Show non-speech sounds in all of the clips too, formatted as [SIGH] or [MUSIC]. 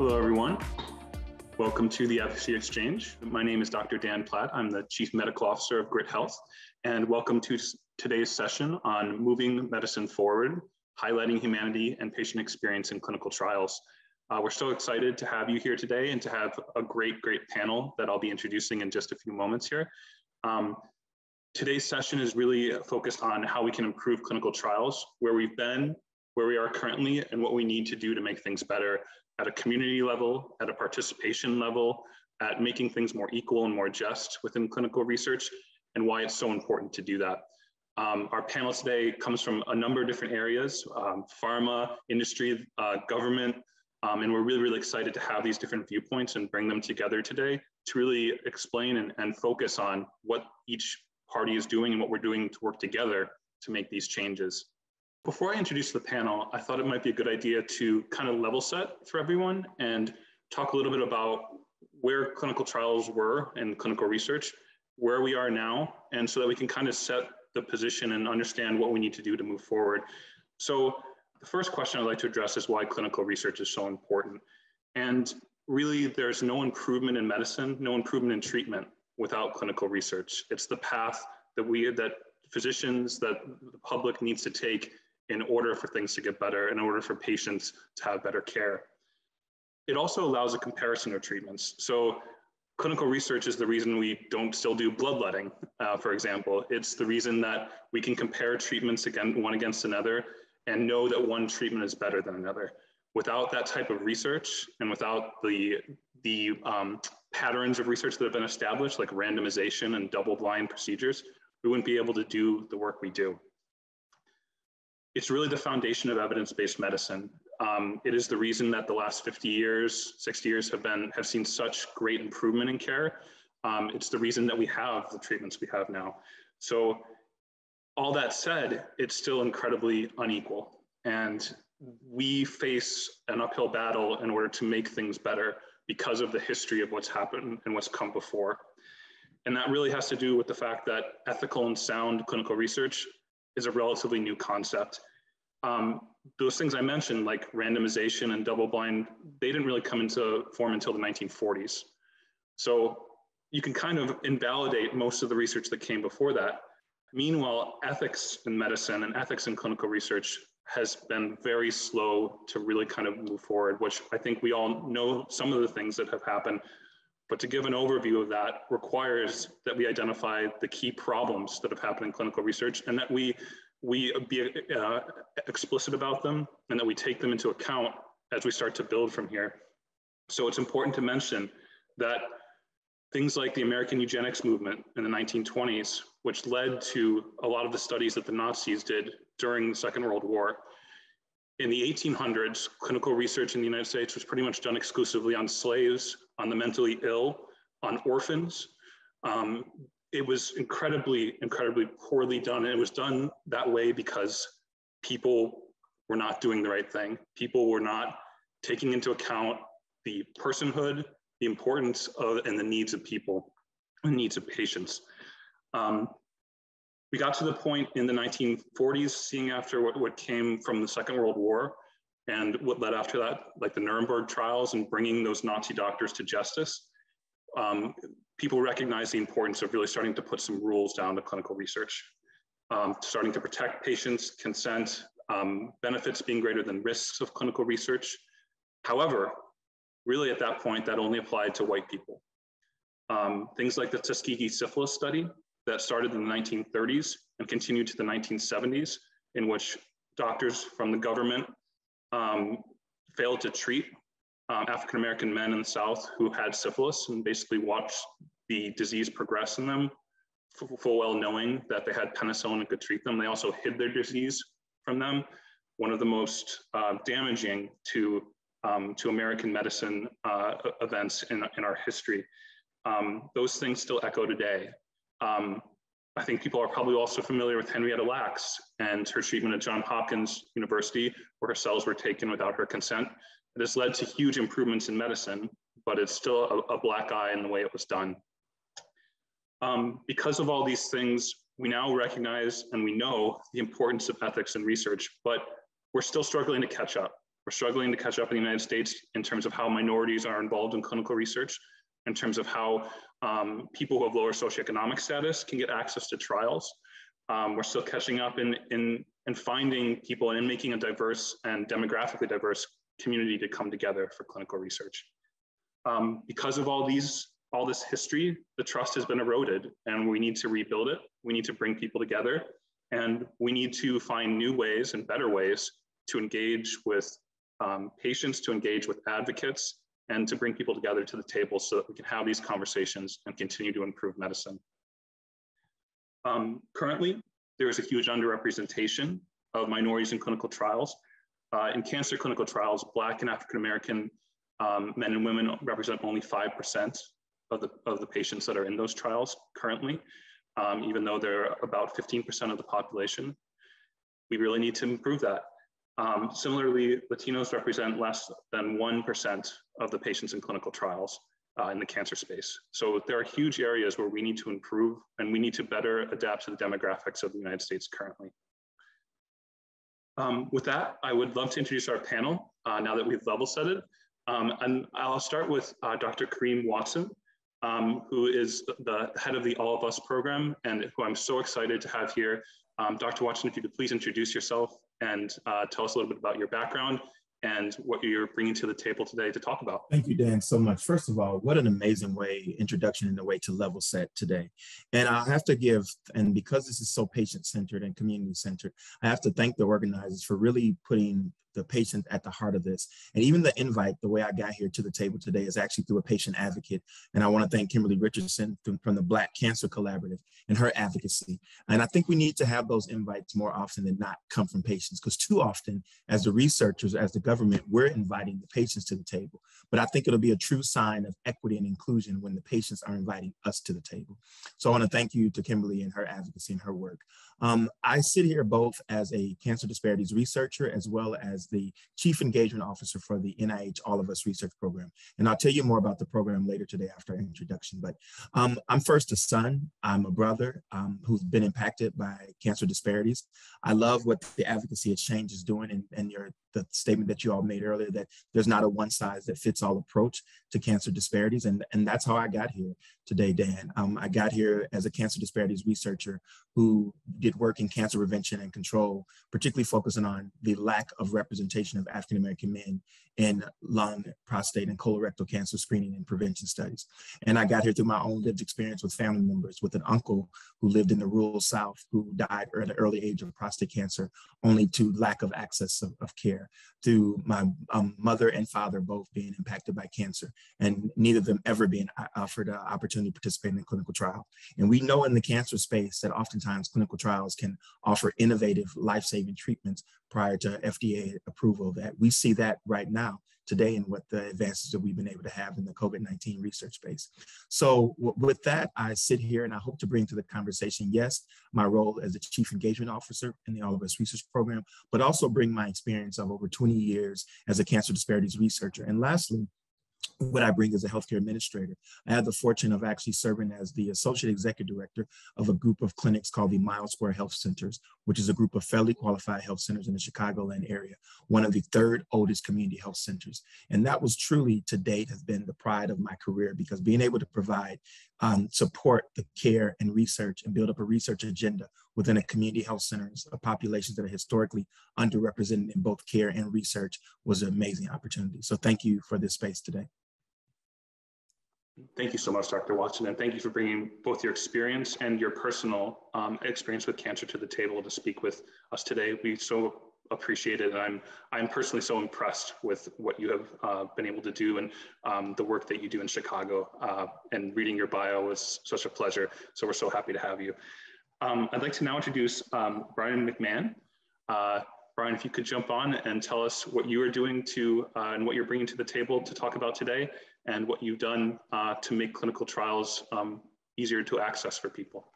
Hello, everyone. Welcome to the Advocacy Exchange. My name is Dr. Dan Platt. I'm the Chief Medical Officer of Gryt Health, and welcome to today's session on moving medicine forward, highlighting humanity and patient experience in clinical trials. Uh, we're so excited to have you here today and to have a great, great panel that I'll be introducing in just a few moments here. Um, today's session is really focused on how we can improve clinical trials, where we've been, where we are currently, and what we need to do to make things better at a community level, at a participation level, at making things more equal and more just within clinical research, and why it's so important to do that. Um, our panel today comes from a number of different areas, um, pharma, industry, uh, government, um, and we're really, really excited to have these different viewpoints and bring them together today to really explain and, and focus on what each party is doing and what we're doing to work together to make these changes. Before I introduce the panel, I thought it might be a good idea to kind of level set for everyone and talk a little bit about where clinical trials were and clinical research, where we are now, and so that we can kind of set the position and understand what we need to do to move forward. So the first question I'd like to address is why clinical research is so important. And really, there's no improvement in medicine, no improvement in treatment without clinical research. It's the path that we, that physicians, that the public needs to take in order for things to get better, in order for patients to have better care. It also allows a comparison of treatments. So clinical research is the reason we don't still do bloodletting, uh, for example. It's the reason that we can compare treatments again, one against another and know that one treatment is better than another. Without that type of research and without the, the um, patterns of research that have been established, like randomization and double blind procedures, we wouldn't be able to do the work we do it's really the foundation of evidence-based medicine. Um, it is the reason that the last 50 years, 60 years have been have seen such great improvement in care. Um, it's the reason that we have the treatments we have now. So all that said, it's still incredibly unequal. And we face an uphill battle in order to make things better because of the history of what's happened and what's come before. And that really has to do with the fact that ethical and sound clinical research is a relatively new concept. Um, those things I mentioned, like randomization and double blind, they didn't really come into form until the 1940s. So you can kind of invalidate most of the research that came before that. Meanwhile, ethics in medicine and ethics in clinical research has been very slow to really kind of move forward, which I think we all know some of the things that have happened. But to give an overview of that requires that we identify the key problems that have happened in clinical research and that we we be uh, explicit about them and that we take them into account as we start to build from here. So it's important to mention that things like the American eugenics movement in the 1920s, which led to a lot of the studies that the Nazis did during the Second World War. In the 1800s, clinical research in the United States was pretty much done exclusively on slaves, on the mentally ill, on orphans. Um, it was incredibly, incredibly poorly done. And it was done that way because people were not doing the right thing. People were not taking into account the personhood, the importance of, and the needs of people, the needs of patients. Um, we got to the point in the 1940s, seeing after what, what came from the Second World War and what led after that, like the Nuremberg trials and bringing those Nazi doctors to justice. Um, people recognize the importance of really starting to put some rules down to clinical research, um, starting to protect patients, consent, um, benefits being greater than risks of clinical research. However, really at that point, that only applied to white people. Um, things like the Tuskegee syphilis study that started in the 1930s and continued to the 1970s, in which doctors from the government um, failed to treat um, African American men in the South who had syphilis and basically watched the disease progress in them, full well knowing that they had penicillin and could treat them. They also hid their disease from them. One of the most uh, damaging to, um, to American medicine uh, events in, in our history. Um, those things still echo today. Um, I think people are probably also familiar with Henrietta Lacks and her treatment at Johns Hopkins University, where her cells were taken without her consent. It has led to huge improvements in medicine, but it's still a, a black eye in the way it was done. Um, because of all these things, we now recognize and we know the importance of ethics and research, but we're still struggling to catch up. We're struggling to catch up in the United States in terms of how minorities are involved in clinical research, in terms of how um, people who have lower socioeconomic status can get access to trials. Um, we're still catching up in, in, in finding people and in making a diverse and demographically diverse community to come together for clinical research. Um, because of all these, all this history, the trust has been eroded and we need to rebuild it. We need to bring people together and we need to find new ways and better ways to engage with um, patients, to engage with advocates, and to bring people together to the table so that we can have these conversations and continue to improve medicine. Um, currently, there is a huge underrepresentation of minorities in clinical trials. Uh, in cancer clinical trials, Black and African American um, men and women represent only 5% of the, of the patients that are in those trials currently, um, even though they're about 15% of the population. We really need to improve that. Um, similarly, Latinos represent less than 1% of the patients in clinical trials uh, in the cancer space. So there are huge areas where we need to improve and we need to better adapt to the demographics of the United States currently. Um, with that, I would love to introduce our panel uh, now that we've level set it. Um, and I'll start with uh, Dr. Karriem Watson, um, who is the head of the All of Us program and who I'm so excited to have here. Um, Dr. Watson, if you could please introduce yourself and uh, tell us a little bit about your background and what you're bringing to the table today to talk about. Thank you, Dan, so much. First of all, what an amazing way, introduction and the way to level set today. And I have to give, and because this is so patient-centered and community-centered, I have to thank the organizers for really putting the patient at the heart of this. And even the invite, the way I got here to the table today is actually through a patient advocate. And I want to thank Kimberly Richardson from, the Black Cancer Collaborative and her advocacy. And I think we need to have those invites more often than not come from patients because too often as the researchers, as the government, we're inviting the patients to the table. But I think it'll be a true sign of equity and inclusion when the patients are inviting us to the table. So I want to thank you to Kimberly and her advocacy and her work. Um, I sit here both as a cancer disparities researcher as well as the chief engagement officer for the NIH All of Us research program. And I'll tell you more about the program later today after our introduction. But um, I'm first a son, I'm a brother um, who's been impacted by cancer disparities. I love what the advocacy exchange is doing and, and your the statement that you all made earlier that there's not a one size that fits all approach to cancer disparities. And, and that's how I got here today, Dan. Um, I got here as a cancer disparities researcher who did work in cancer prevention and control, particularly focusing on the lack of representation of African American men in lung, prostate, and colorectal cancer screening and prevention studies. And I got here through my own lived experience with family members, with an uncle who lived in the rural South who died at an early age of prostate cancer, only to lack of access of, of care, to my um, mother and father both being impacted by cancer, and neither of them ever being offered an opportunity to participate in a clinical trial. And we know in the cancer space that oftentimes clinical trials can offer innovative life-saving treatments prior to FDA approval that we see that right now today and what the advances that we've been able to have in the COVID-19 research space. So with that, I sit here and I hope to bring to the conversation, yes, my role as the chief engagement officer in the All of Us research program, but also bring my experience of over 20 years as a cancer disparities researcher. And lastly, what I bring as a healthcare administrator. I had the fortune of actually serving as the associate executive director of a group of clinics called the Mile Square Health Centers, which is a group of federally qualified health centers in the Chicagoland area, one of the third oldest community health centers. And that was truly to date has been the pride of my career because being able to provide um, support the care and research and build up a research agenda within a community health centers of populations that are historically underrepresented in both care and research was an amazing opportunity. So thank you for this space today. Thank you so much, Dr. Watson, and thank you for bringing both your experience and your personal um, experience with cancer to the table to speak with us today. We so appreciate it, and I'm I'm personally so impressed with what you have uh, been able to do and um, the work that you do in Chicago. Uh, and reading your bio was such a pleasure. So we're so happy to have you. Um, I'd like to now introduce um, Brian McMahon. Uh, Brian, if you could jump on and tell us what you are doing to uh, and what you're bringing to the table to talk about today, and what you've done uh, to make clinical trials um, easier to access for people.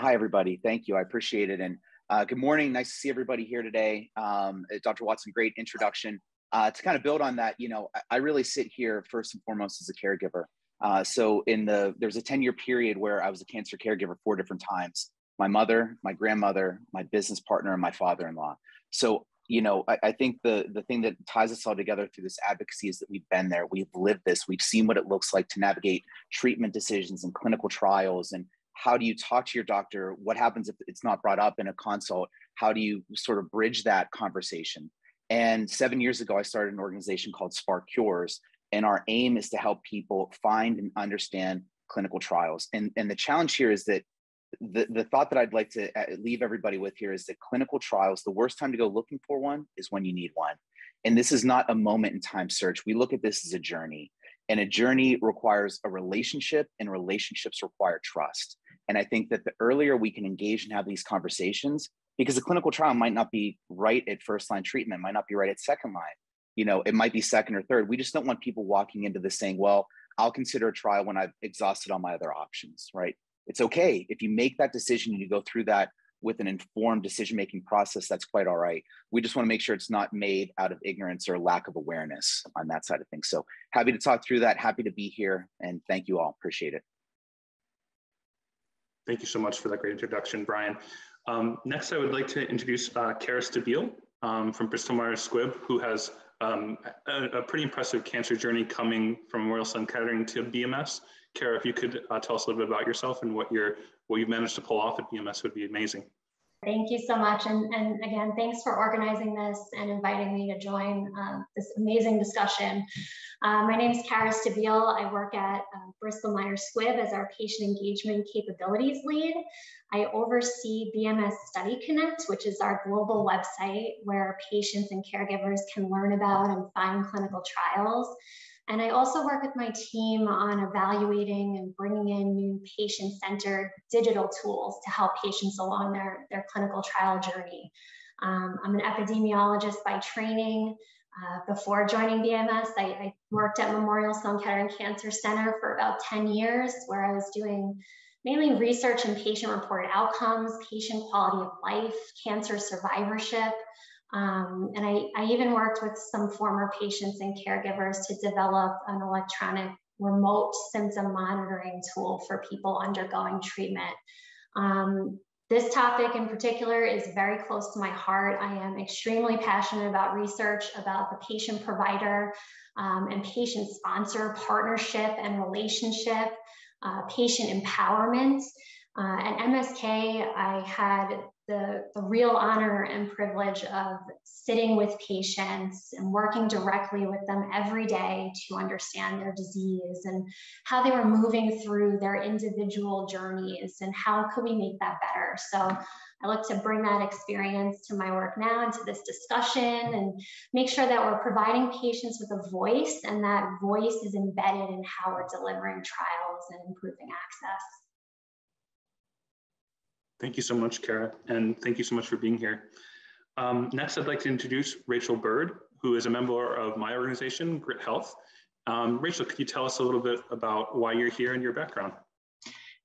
Hi, everybody. Thank you. I appreciate it. And uh, good morning. Nice to see everybody here today. Um, uh, Dr. Watson, great introduction. Uh, to kind of build on that, you know, I, I, really sit here first and foremost as a caregiver. Uh, so in the there's a 10 year period where I was a cancer caregiver four different times. My mother, my grandmother, my business partner, and my father-in-law. So you know, I, I, think the the thing that ties us all together through this advocacy is that we've been there, we've lived this, we've seen what it looks like to navigate treatment decisions and clinical trials, and how do you talk to your doctor? What happens if it's not brought up in a consult? How do you sort of bridge that conversation? And seven years ago, I started an organization called Spark Cures, and our aim is to help people find and understand clinical trials. And and the challenge here is that the, the thought that I'd like to uh, leave everybody with here is that clinical trials, the worst time to go looking for one is when you need one. And this is not a moment in time search. We look at this as a journey, and a journey requires a relationship, and relationships require trust. And I think that the earlier we can engage and have these conversations, because a clinical trial might not be right at first line treatment, might not be right at second line. You know, it might be second or third. We just don't want people walking into this saying, well, I'll consider a trial when I've exhausted all my other options, right? it's okay if you make that decision and you go through that with an informed decision making process that's quite all right we just want to make sure it's not made out of ignorance or lack of awareness on that side of things so happy to talk through that happy to be here and thank you all appreciate it thank you so much for that great introduction brian um, next i would like to introduce uh, kara stabile um, from bristol myers squibb who has um, a, a, pretty impressive cancer journey coming from Memorial Sloan Kettering to BMS Kara, if you could uh, tell us a little bit about yourself and what you're what you've managed to pull off at BMS would be amazing. Thank you so much. And, and again, thanks for organizing this and inviting me to join um, this amazing discussion. Uh, my name is Kara Stabile. I work at uh, Bristol Myers Squibb as our patient engagement capabilities lead. I oversee BMS Study Connect, which is our global website where patients and caregivers can learn about and find clinical trials. And I also work with my team on evaluating and bringing in new patient centered digital tools to help patients along their, their clinical trial journey. Um, I'm an epidemiologist by training. Uh, before joining BMS, I, I, worked at Memorial Sloan Kettering Cancer Center for about 10 years, where I was doing mainly research and patient reported outcomes, patient quality of life, cancer survivorship, um, and I, I even worked with some former patients and caregivers to develop an electronic remote symptom monitoring tool for people undergoing treatment. Um, this topic in particular is very close to my heart. I am extremely passionate about research about the patient provider um, and patient sponsor partnership and relationship, uh, patient empowerment. Uh, at MSK, I had the, the real honor and privilege of sitting with patients and working directly with them every day to understand their disease and how they were moving through their individual journeys and how could we make that better. So I look to bring that experience to my work now into this discussion and make sure that we're providing patients with a voice and that voice is embedded in how we're delivering trials and improving access. Thank you so much, Kara, and thank you so much for being here. Um, next, I'd like to introduce Rachel Bird, who is a member of my organization, Gryt Health. Um, Rachel, could you tell us a little bit about why you're here and your background?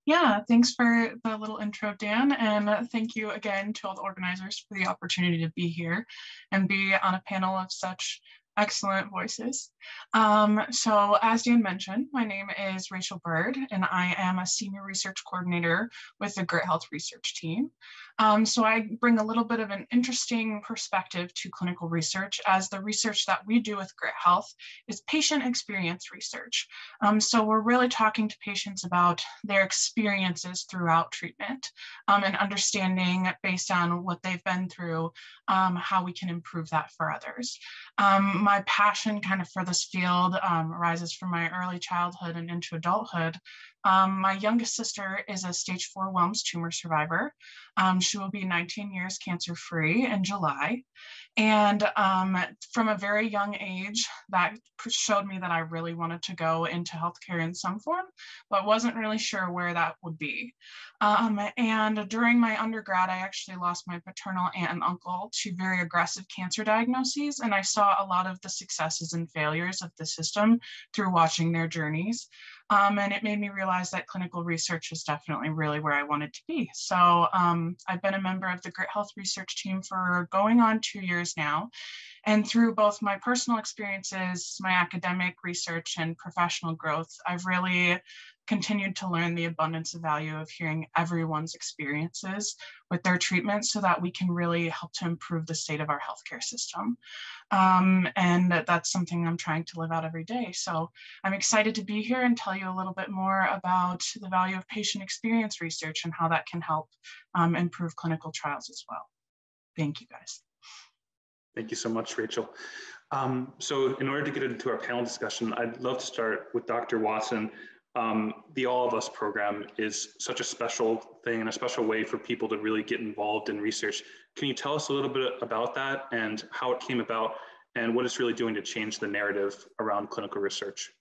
Yeah, thanks for the little intro, Dan. And thank you again to all the organizers for the opportunity to be here and be on a panel of such excellent voices. Um, so as Dan mentioned, my name is Rachel Bird, and I am a senior research coordinator with the Gryt Health research team. Um, so I bring a little bit of an interesting perspective to clinical research as the research that we do with Gryt Health is patient experience research. Um, so we're really talking to patients about their experiences throughout treatment um, and understanding based on what they've been through, um, how we can improve that for others. Um, my passion kind of for this field um, arises from my early childhood and into adulthood. Um, my youngest sister is a stage four Wilms tumor survivor. Um, she will be 19 years cancer free in July. And um, from a very young age, that showed me that I really wanted to go into healthcare in some form, but wasn't really sure where that would be. Um, and during my undergrad, I actually lost my paternal aunt and uncle to very aggressive cancer diagnoses. And I saw a lot of the successes and failures of the system through watching their journeys. Um, and it made me realize that clinical research is definitely really where I wanted to be. So um, I've been a member of the Gryt Health research team for going on two years now. And through both my personal experiences, my academic research, and professional growth, I've really continued to learn the abundance of value of hearing everyone's experiences with their treatment so that we can really help to improve the state of our healthcare system. Um, and that's something I'm trying to live out every day. So I'm excited to be here and tell you a little bit more about the value of patient experience research and how that can help um, improve clinical trials as well. Thank you guys. Thank you so much, Rachel. Um, so in order to get into our panel discussion, I'd love to start with Dr. Watson. Um, the All of Us program is such a special thing and a special way for people to really get involved in research. Can you tell us a little bit about that and how it came about and what it's really doing to change the narrative around clinical research?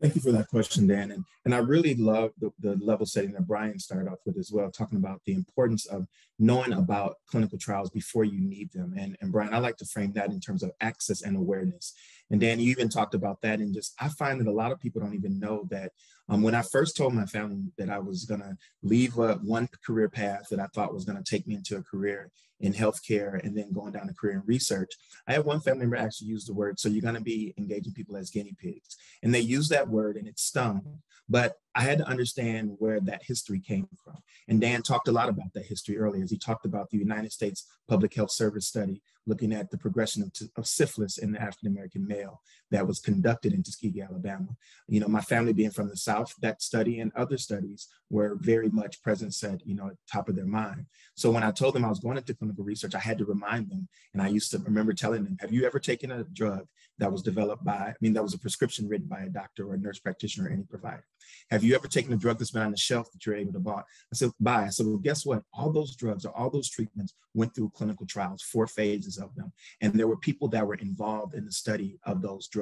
Thank you for that question, Dan. And, and I really love the, the level setting that Brian started off with as well, talking about the importance of knowing about clinical trials before you need them. And, and Brian, I like to frame that in terms of access and awareness. And Dan, you even talked about that. And just, I find that a lot of people don't even know that um, when I first told my family that I was going to leave uh, one career path that I thought was going to take me into a career in healthcare and then going down a career in research, I had one family member actually use the word, so you're going to be engaging people as guinea pigs. And they use that word and it stung. But I had to understand where that history came from. And Dan talked a lot about that history earlier as he talked about the United States Public Health Service study looking at the progression of, of syphilis in the African American male that was conducted in Tuskegee, Alabama. You know, my family being from the South, that study and other studies were very much present at, you know, at top of their mind. So when I told them I was going into clinical research, I had to remind them. And I used to remember telling them, have you ever taken a drug that was developed by, I mean, that was a prescription written by a doctor or a nurse practitioner or any provider? Have you ever taken a drug that's been on the shelf that you're able to buy? I said, buy. I said, well, guess what? All those drugs or all those treatments went through clinical trials, four phases of them. And there were people that were involved in the study of those drugs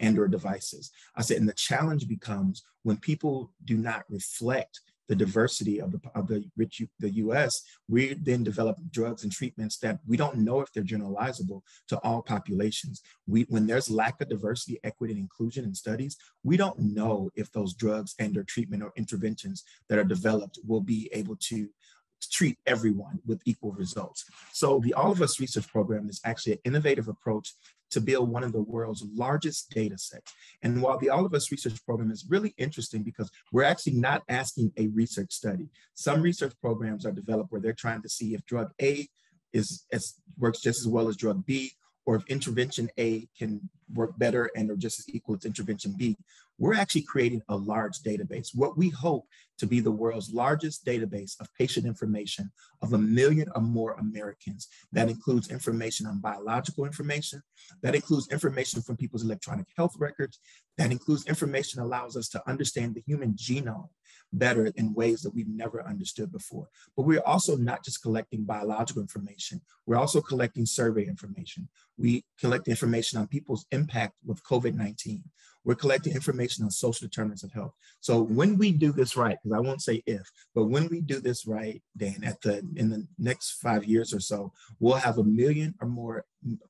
and or devices. I said, and the challenge becomes when people do not reflect the diversity of the of the rich the U.S., we then develop drugs and treatments that we don't know if they're generalizable to all populations. We when there's lack of diversity, equity, and inclusion in studies, we don't know if those drugs and or treatment or interventions that are developed will be able to treat everyone with equal results. So the All of Us research program is actually an innovative approach to build one of the world's largest data sets. And while the All of Us research program is really interesting because we're actually not asking a research study. Some research programs are developed where they're trying to see if drug A is as, works just as well as drug B or if intervention A can work better and are just as equal as intervention B, we're actually creating a large database. What we hope to be the world's largest database of patient information of a million or more Americans. That includes information on biological information, that includes information from people's electronic health records, that includes information that allows us to understand the human genome better in ways that we've never understood before. But we're also not just collecting biological information, we're also collecting survey information. We collect information on people's impact with COVID-19. We're collecting information on social determinants of health. So when we do this right, because I won't say if, but when we do this right, Dan, at the in the next five years or so, we'll have a million or more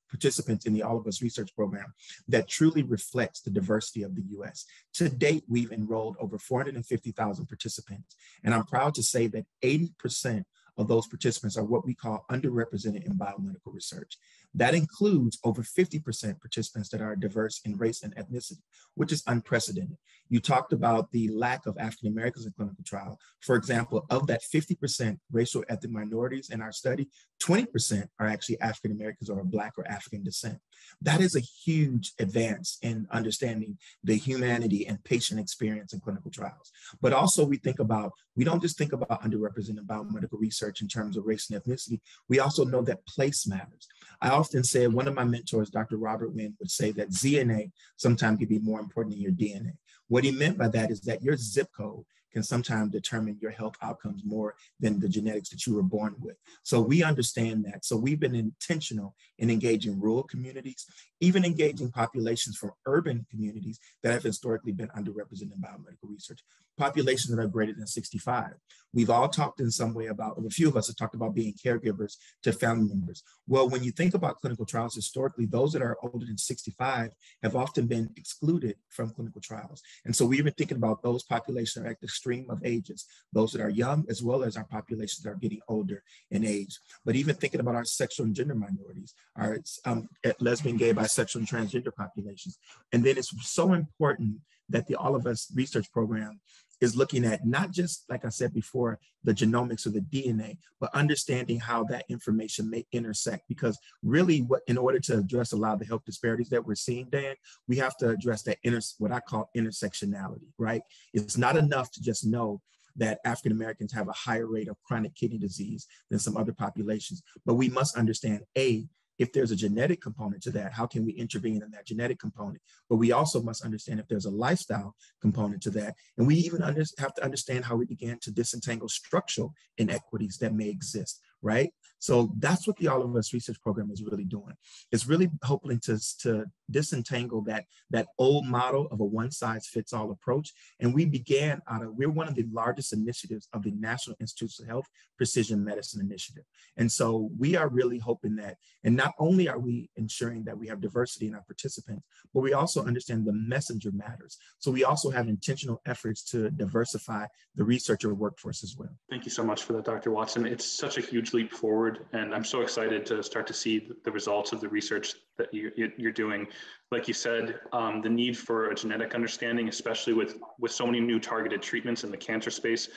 participants in the All of Us research program that truly reflects the diversity of the US. To date, we've enrolled over 450,000 participants. And I'm proud to say that 80% of those participants are what we call underrepresented in biomedical research. That includes over 50% participants that are diverse in race and ethnicity, which is unprecedented. You talked about the lack of African Americans in clinical trial. For example, of that 50% racial ethnic minorities in our study, 20% are actually African Americans or of Black or African descent. That is a huge advance in understanding the humanity and patient experience in clinical trials. But also we think about, we don't just think about underrepresented biomedical research in terms of race and ethnicity, we also know that place matters. I often say, one of my mentors, Dr. Robert Winn, would say that ZNA sometimes can be more important than your DNA. What he meant by that is that your zip code can sometimes determine your health outcomes more than the genetics that you were born with. So we understand that. So we've been intentional in engaging rural communities, even engaging populations from urban communities that have historically been underrepresented in biomedical research, populations that are greater than 65. We've all talked in some way about, a few of us have talked about being caregivers to family members. Well, when you think about clinical trials historically, those that are older than 65 have often been excluded from clinical trials. And so we've been thinking about those populations that are at the extreme of ages, those that are young, as well as our populations that are getting older in age. But even thinking about our sexual and gender minorities, our um, lesbian, gay, bisexual, and transgender populations. And then it's so important that the All of Us research program is looking at not just, like I said before, the genomics or the DNA, but understanding how that information may intersect. Because really, what in order to address a lot of the health disparities that we're seeing, Dan, we have to address that inter, what I call intersectionality, right? It's not enough to just know that African Americans have a higher rate of chronic kidney disease than some other populations, but we must understand A, if there's a genetic component to that, how can we intervene in that genetic component? But we also must understand if there's a lifestyle component to that. And we even under, have to understand how we began to disentangle structural inequities that may exist right? So that's what the All of Us research program is really doing. It's really hoping to, to disentangle that, that old model of a one size fits all approach. And we began out of, we're one of the largest initiatives of the National Institutes of Health Precision Medicine Initiative. And so we are really hoping that, and not only are we ensuring that we have diversity in our participants, but we also understand the messenger matters. So we also have intentional efforts to diversify the researcher workforce as well. Thank you so much for that, Dr. Watson. It's such a huge leap forward. And I'm so excited to start to see the results of the research that you, are doing. Like you said, um, the need for a genetic understanding, especially with, with so many new targeted treatments in the cancer space,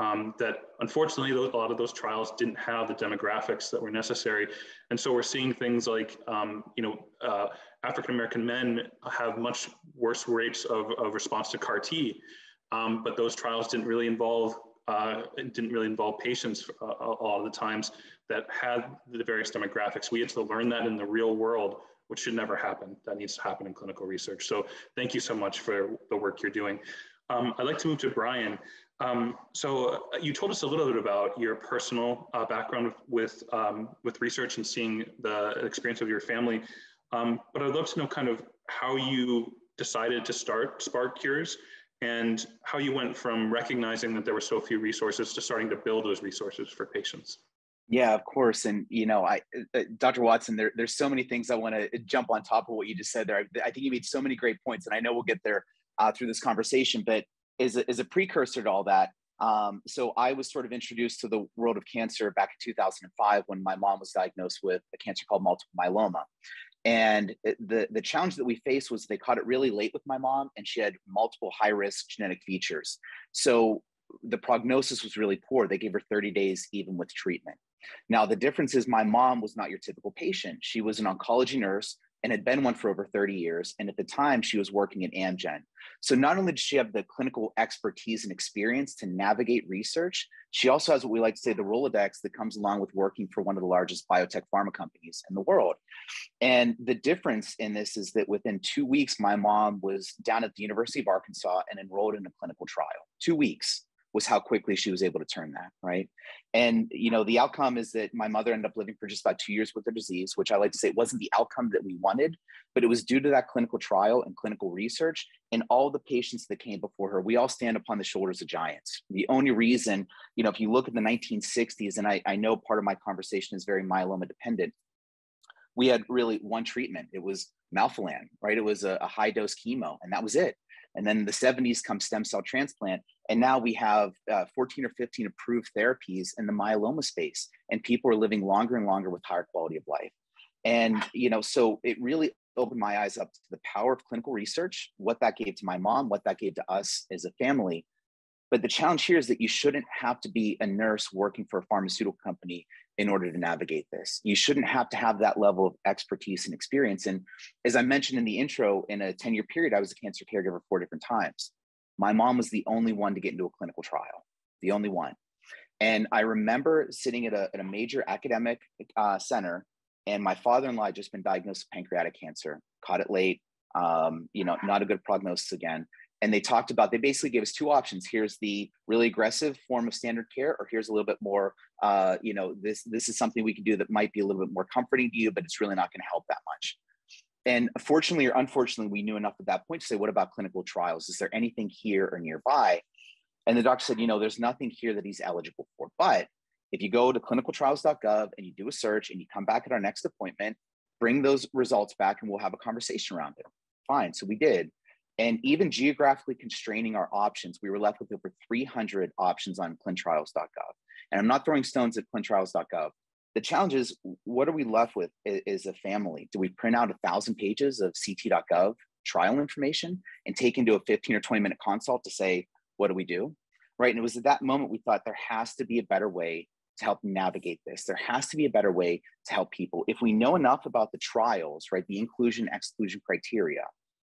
um, that unfortunately those, a lot of those trials didn't have the demographics that were necessary. And so we're seeing things like, um, you know, uh, African-American men have much worse rates of, of response to CAR T, um, but those trials didn't really involve uh, it didn't really involve patients uh, a lot of the times that had the various demographics. We had to learn that in the real world, which should never happen. That needs to happen in clinical research. So thank you so much for the work you're doing. Um, I'd like to move to Brian. Um, so uh, you told us a little bit about your personal uh, background with, um, with research and seeing the experience of your family. Um, but I'd love to know kind of how you decided to start Spark Cures and how you went from recognizing that there were so few resources to starting to build those resources for patients. Yeah, of course. And, you know, I, uh, Dr. Watson, there, there's so many things I want to jump on top of what you just said there. I, I, think you made so many great points, and I know we'll get there uh, through this conversation, but as a, as a precursor to all that, um, so I was sort of introduced to the world of cancer back in 2005 when my mom was diagnosed with a cancer called multiple myeloma. And uh, the, the challenge that we faced was they caught it really late with my mom, and she had multiple high risk genetic features. So the prognosis was really poor. They gave her 30 days even with treatment. Now, the difference is my mom was not your typical patient. She was an oncology nurse and had been one for over 30 years. And at the time, she was working at Amgen. So not only does she have the clinical expertise and experience to navigate research, she also has what we like to say the Rolodex that comes along with working for one of the largest biotech pharma companies in the world. And the difference in this is that within two weeks, my mom was down at the University of Arkansas and enrolled in a clinical trial. Two weeks was how quickly she was able to turn that right? And you know the outcome is that my mother ended up living for just about two years with the disease which i like to say wasn't the outcome that we wanted but it was due to that clinical trial and clinical research and all the patients that came before her. We all stand upon the shoulders of giants. The only reason you know if you look at the 1960s and i, I know part of my conversation is very myeloma dependent we had really one treatment. It was melphalan right? It was a, a high dose chemo and that was it and then the 70s comes stem cell transplant. And now we have uh, 14 or 15 approved therapies in the myeloma space, and people are living longer and longer with higher quality of life. And, you know, so it really opened my eyes up to the power of clinical research, what that gave to my mom, what that gave to us as a family, but the challenge here is that you shouldn't have to be a nurse working for a pharmaceutical company in order to navigate this. You shouldn't have to have that level of expertise and experience. And as I mentioned in the intro, in a 10 year period, I was a cancer caregiver four different times. My mom was the only one to get into a clinical trial, the only one. And I remember sitting at a, at a major academic uh, center, and my father in law had just been diagnosed with pancreatic cancer, caught it late, um, you know, not a good prognosis again and they talked about they basically gave us two options. Here's the really aggressive form of standard care or here's a little bit more uh, you know this this is something we can do that might be a little bit more comforting to you but it's really not going to help that much. And fortunately or unfortunately we knew enough at that point to say what about clinical trials? Is there anything here or nearby? And the doctor said you know there's nothing here that he's eligible for but if you go to clinicaltrials.gov and you do a search and you come back at our next appointment bring those results back and we'll have a conversation around it. Fine so we did and even geographically constraining our options, we were left with over 300 options on clintrials.gov. And I'm not throwing stones at clintrials.gov. The challenge is, what are we left with as a family? Do we print out a thousand pages of ct.gov trial information and take into a 15 or 20 minute consult to say, what do we do? Right. And it was at that moment we thought there has to be a better way to help navigate this. There has to be a better way to help people. If we know enough about the trials, right, the inclusion exclusion criteria,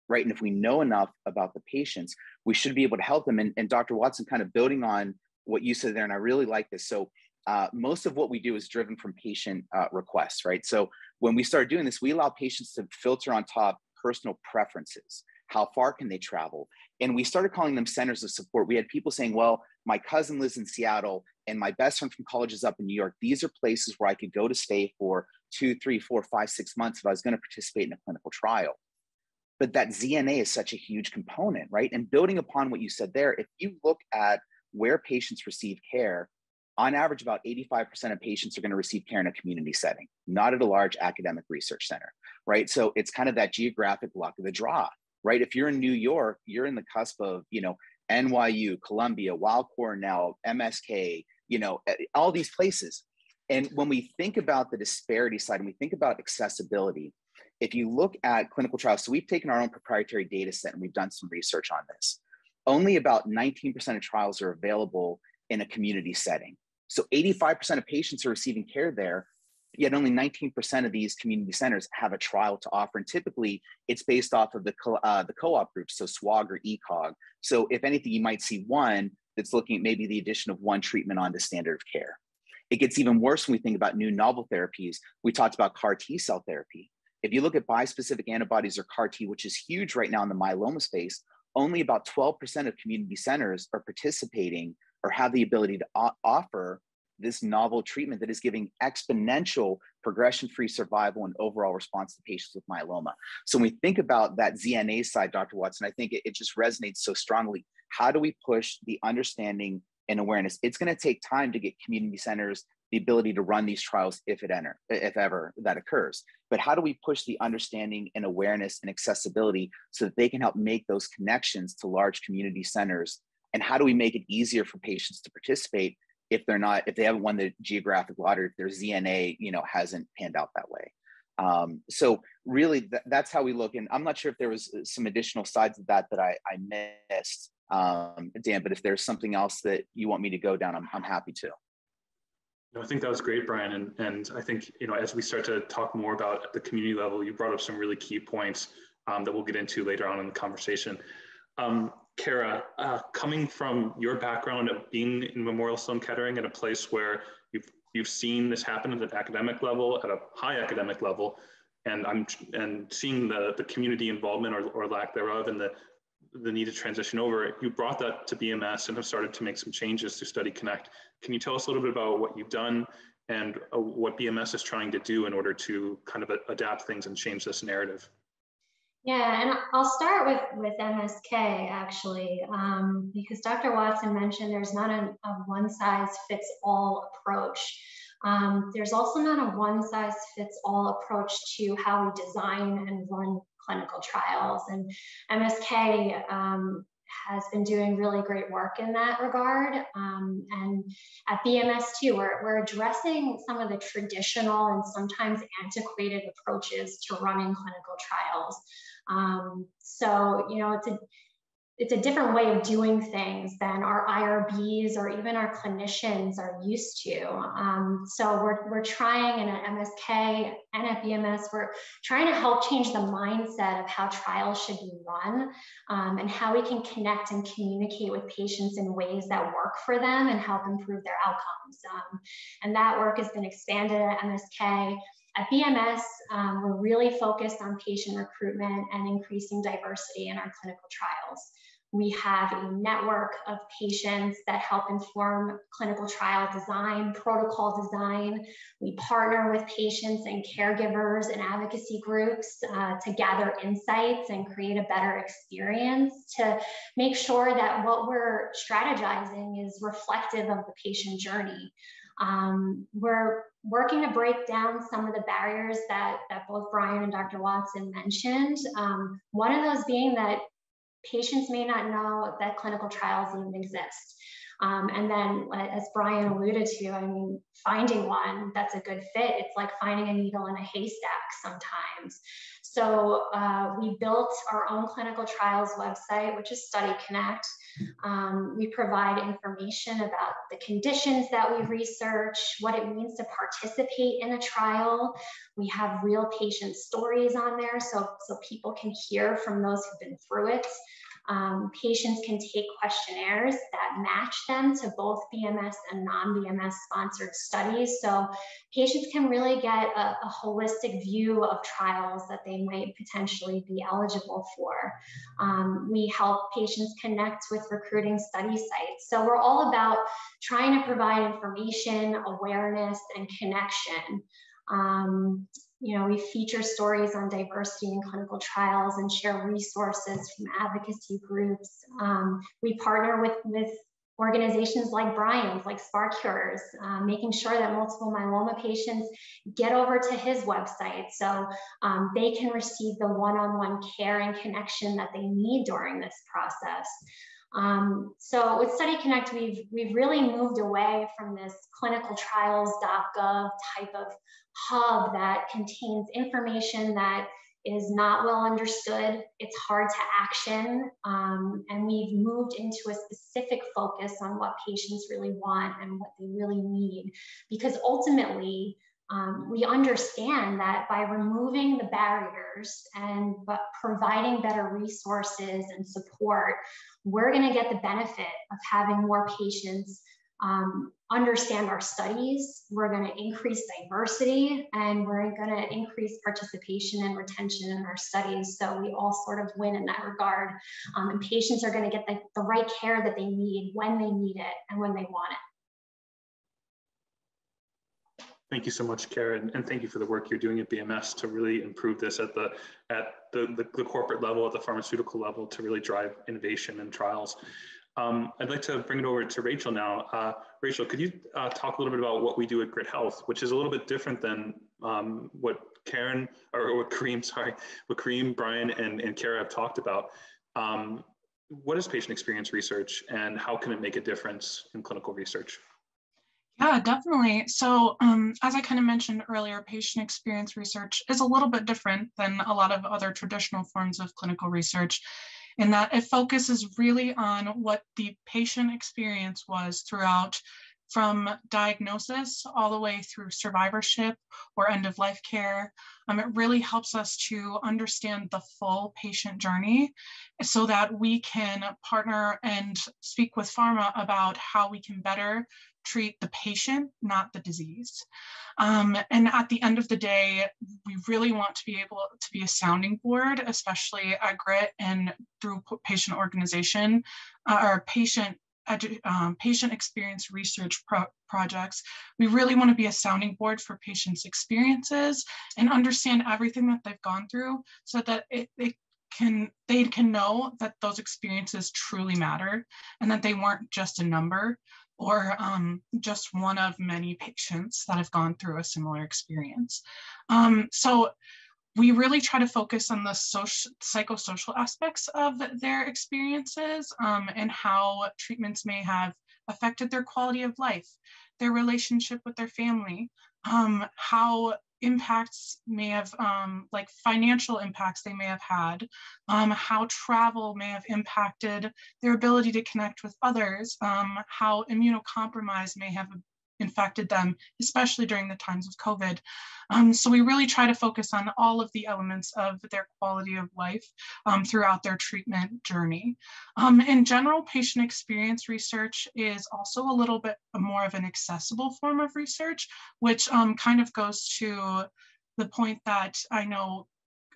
right, and if we know enough about the patients, we should be able to help them. And, and Dr. Watson, kind of building on what you said there, and I really like this. So uh, most of what we do is driven from patient uh, requests, right? So when we started doing this, we allow patients to filter on top personal preferences. How far can they travel? And we started calling them centers of support. We had people saying, well, my cousin lives in Seattle and my best friend from college is up in New York. These are places where I could go to stay for two, three, four, five, six months if I was going to participate in a clinical trial. But that ZNA is such a huge component, right? And building upon what you said there, if you look at where patients receive care, on average, about 85% of patients are going to receive care in a community setting, not at a large academic research center, right? So it's kind of that geographic luck of the draw, right? If you're in New York, you're in the cusp of, you know, NYU, Columbia, Weill Cornell, MSK, you know, all these places. And when we think about the disparity side and we think about accessibility, if you look at clinical trials, so we've taken our own proprietary data set and we've done some research on this. Only about 19% of trials are available in a community setting. So 85% of patients are receiving care there, yet only 19% of these community centers have a trial to offer. And typically it's based off of the, co- uh, the co-op groups, so SWOG or ECOG. So if anything, you might see one that's looking at maybe the addition of one treatment on the standard of care. It gets even worse when we think about new novel therapies. We talked about CAR T cell therapy. If you look at bispecific antibodies or CAR T, which is huge right now in the myeloma space, only about 12% of community centers are participating or have the ability to offer this novel treatment that is giving exponential progression free survival and overall response to patients with myeloma. So when we think about that ZNA side, Dr. Watson, I think it, it just resonates so strongly. How do we push the understanding and awareness? It's going to take time to get community centers the ability to run these trials if it enter if ever that occurs. But how do we push the understanding and awareness and accessibility so that they can help make those connections to large community centers? And how do we make it easier for patients to participate if they're not if they haven't won the geographic lottery if their zna you know hasn't panned out that way? Um, so really th- that's how we look and i'm not sure if there was uh, some additional sides of that that i, I missed um, dan but if there's something else that you want me to go down i'm, I'm happy to no, I think that was great, Brian. And, and I think, you know, as we start to talk more about the community level, you brought up some really key points um, that we'll get into later on in the conversation. Um, Kara, uh, coming from your background of being in Memorial Sloan Kettering at a place where you've, you've seen this happen at an academic level, at a high academic level, and I'm and seeing the, the community involvement or, or lack thereof and the, the need to transition over, you brought that to BMS and have started to make some changes to Study Connect. Can you tell us a little bit about what you've done and uh, what BMS is trying to do in order to kind of adapt things and change this narrative? Yeah, and I'll start with with MSK actually, um, because Dr. Watson mentioned there's not a, a one size fits all approach. Um, there's also not a one size fits all approach to how we design and run clinical trials. And MSK um, has been doing really great work in that regard. Um, and at BMS too, we're, we're addressing some of the traditional and sometimes antiquated approaches to running clinical trials. Um, so, you know, it's a it's a different way of doing things than our IRBs or even our clinicians are used to. Um, so we're, we're trying in an MSK and at BMS, we're trying to help change the mindset of how trials should be run um, and how we can connect and communicate with patients in ways that work for them and help improve their outcomes. Um, and that work has been expanded at MSK. At BMS, um, we're really focused on patient recruitment and increasing diversity in our clinical trials. We have a network of patients that help inform clinical trial design, protocol design. We partner with patients and caregivers and advocacy groups uh, to gather insights and create a better experience to make sure that what we're strategizing is reflective of the patient journey. Um, we're working to break down some of the barriers that, that both Brian and Dr. Watson mentioned. Um, one of those being that patients may not know that clinical trials even exist. Um, and then, as Brian alluded to, I mean, finding one that's a good fit, it's like finding a needle in a haystack sometimes. so uh, we built our own clinical trials website, which is Study Connect. Um, we provide information about the conditions that we research, what it means to participate in a trial. We have real patient stories on there so, so people can hear from those who've been through it. Um, patients can take questionnaires that match them to both BMS and non-BMS sponsored studies. So patients can really get a, a, holistic view of trials that they might potentially be eligible for. Um, we help patients connect with recruiting study sites. So we're all about trying to provide information, awareness, and connection. Um, you know, we feature stories on diversity in clinical trials and share resources from advocacy groups. Um, we partner with, with organizations like Brian's, like SparkCures, um, making sure that multiple myeloma patients get over to his website so um, they can receive the one-on-one -on -one care and connection that they need during this process. Um, so with Study Connect, we've, we've really moved away from this clinicaltrials.gov type of hub that contains information that is not well understood. It's hard to action. Um, and we've moved into a specific focus on what patients really want and what they really need. Because ultimately, um, we understand that by removing the barriers and providing better resources and support, we're going to get the benefit of having more patients um, understand our studies. We're going to increase diversity and we're going to increase participation and retention in our studies. So we all sort of win in that regard. Um, and patients are going to get the, the right care that they need when they need it and when they want it. Thank you so much, Karen, and thank you for the work you're doing at BMS to really improve this at the at the, the, the corporate level, at the pharmaceutical level, to really drive innovation and trials. Um, I'd like to bring it over to Rachel now. Uh, Rachel, could you uh, talk a little bit about what we do at Gryt Health, which is a little bit different than um, what Karen or what Karriem, [LAUGHS] sorry, what Karriem, Brian, and, and Kara have talked about. Um, what is patient experience research and how can it make a difference in clinical research? Yeah, definitely. So, um, as I kind of mentioned earlier, patient experience research is a little bit different than a lot of other traditional forms of clinical research in that it focuses really on what the patient experience was throughout from diagnosis all the way through survivorship or end of life care. Um, it really helps us to understand the full patient journey so that we can partner and speak with pharma about how we can better treat the patient, not the disease. Um, and at the end of the day, we really want to be able to be a sounding board, especially at Gryt and through patient organization uh, or patient um, patient experience research pro projects. We really want to be a sounding board for patients' experiences and understand everything that they've gone through so that it, it can they can know that those experiences truly matter and that they weren't just a number or um, just one of many patients that have gone through a similar experience. Um, so we really try to focus on the social, psychosocial aspects of their experiences um, and how treatments may have affected their quality of life, their relationship with their family, um, how impacts may have, um, like financial impacts they may have had, um, how travel may have impacted their ability to connect with others, um, how immunocompromise may have infected them, especially during the times of COVID. Um, so we really try to focus on all of the elements of their quality of life um, throughout their treatment journey. Um, in general, patient experience research is also a little bit more of an accessible form of research, which um, kind of goes to the point that I know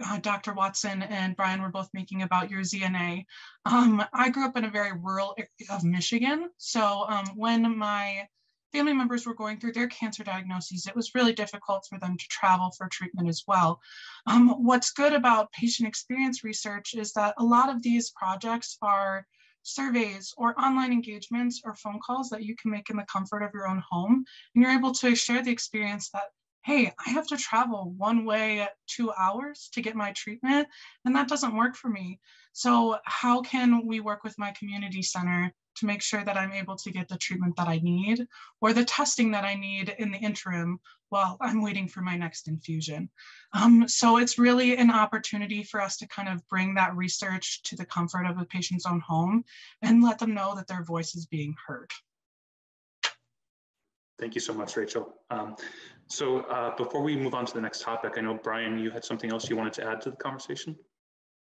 uh, Dr. Watson and Brian were both making about your ZNA. Um, I grew up in a very rural area of Michigan. So um, when my family members were going through their cancer diagnoses, it was really difficult for them to travel for treatment as well. Um, what's good about patient experience research is that a lot of these projects are surveys or online engagements or phone calls that you can make in the comfort of your own home. And you're able to share the experience that, hey, I have to travel one way two hours to get my treatment, and that doesn't work for me. So how can we work with my community center to make sure that I'm able to get the treatment that I need or the testing that I need in the interim while I'm waiting for my next infusion. Um, so it's really an opportunity for us to kind of bring that research to the comfort of a patient's own home and let them know that their voice is being heard. Thank you so much, Rachel. Um, so uh, before we move on to the next topic, I know, Brian, you had something else you wanted to add to the conversation?